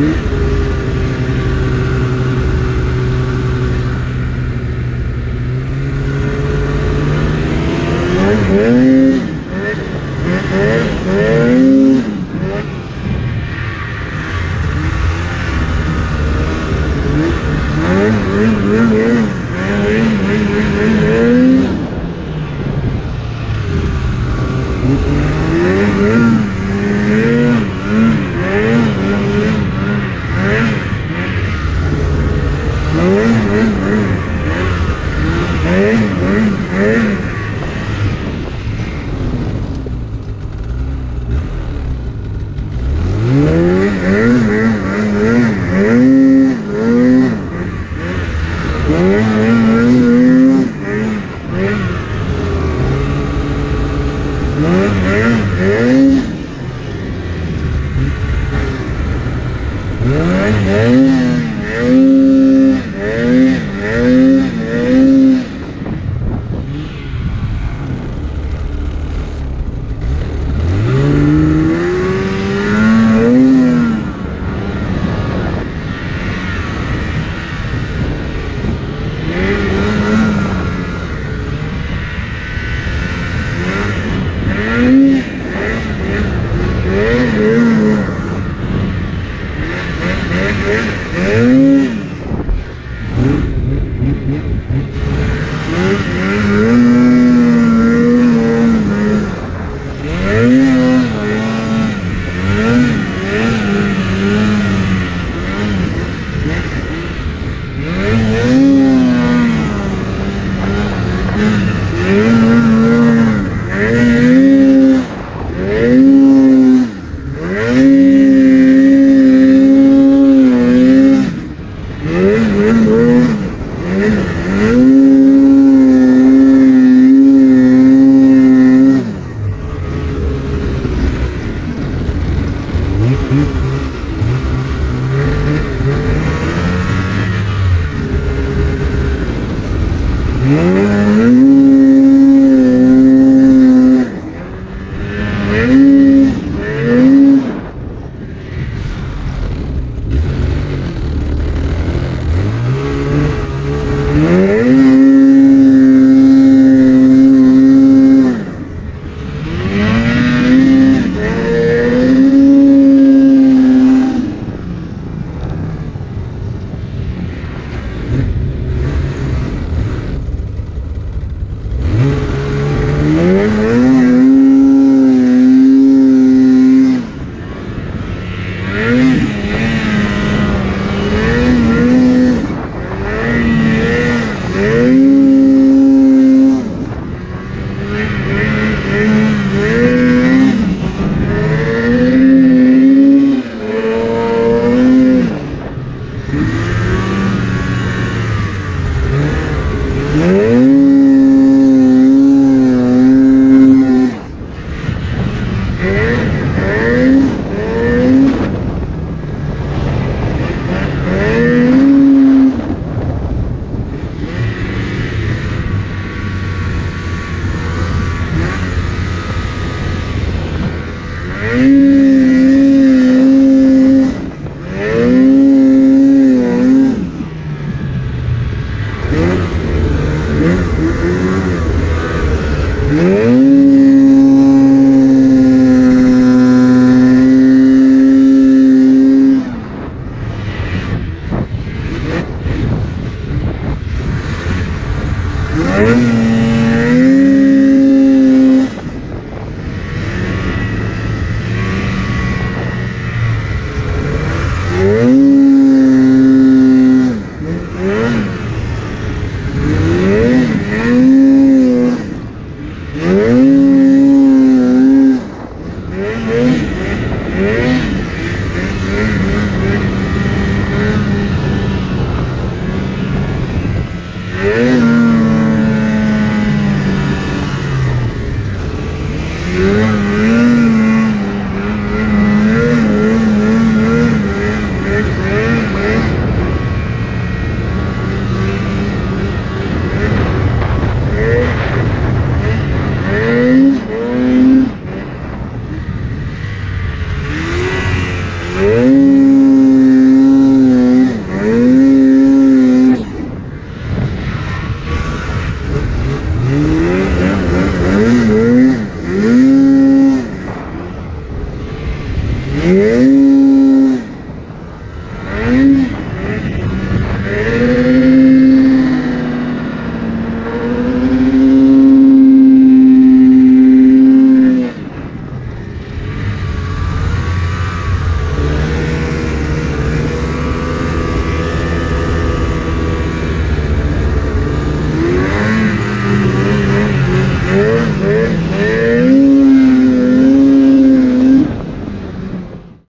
Yeah, yeah, yeah. Mm-hmm. Yeah.